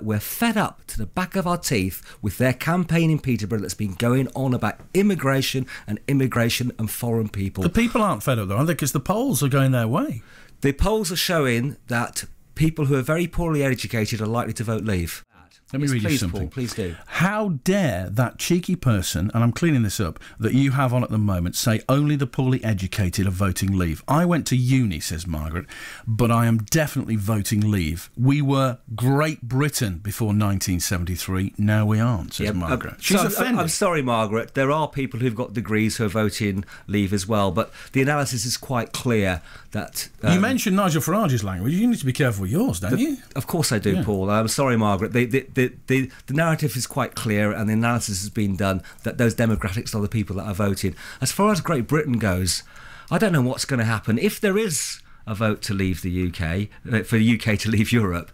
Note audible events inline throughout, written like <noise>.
We're fed up to the back of our teeth with their campaign in Peterborough that's been going on about immigration and immigration and foreign people. The people aren't fed up though, are they? Because the polls are going their way. The polls are showing that people who are very poorly educated are likely to vote leave. Let me Yes, read you something. Paul, please do. How dare that cheeky person, and I'm cleaning this up, that you have on at the moment say only the poorly educated are voting leave? I went to uni, says Margaret, but I am definitely voting leave. We were Great Britain before 1973. Now we aren't, says Yeah, Margaret. uh, She's so I'm- offended. I'm sorry, Margaret. There are people who've got degrees who are voting leave as well, but the analysis is quite clear that. you um, mentioned Nigel Farage's language. You need to be careful with yours, don't you? Of course I do, Yeah. Paul. I'm sorry, Margaret. The, the, the, the, the narrative is quite clear and the analysis has been done that those demographics are the people that are voting. As far as Great Britain goes, I don't know what's going to happen. If there is a vote to leave the UK, uh, for the UK to <laughs> leave Europe,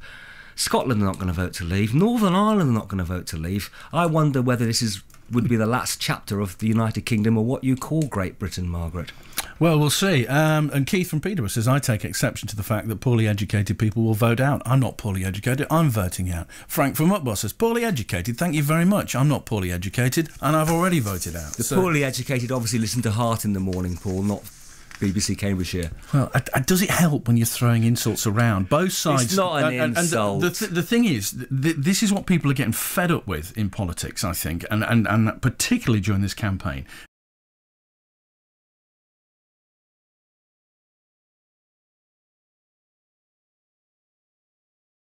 Scotland are not going to vote to leave. Northern Ireland are not going to vote to leave. I wonder whether this is would be the last chapter of the United Kingdom or what you call Great Britain, Margaret. Well, we'll see. Um, and Keith from Peterborough says, I take exception to the fact that poorly educated people will vote out. I'm not poorly educated, I'm voting out. Frank from Upboss says, poorly educated, thank you very much. I'm not poorly educated, and I've already voted out. The So- poorly educated obviously listen to Heart in the morning, Paul, not BBC Cambridgeshire. Well, does it help when you're throwing insults around? Both sides. It's not an and, and- and the- insult. the, th- the thing is, th- th- this is what people are getting fed up with in politics, I think, and, and, and particularly during this campaign.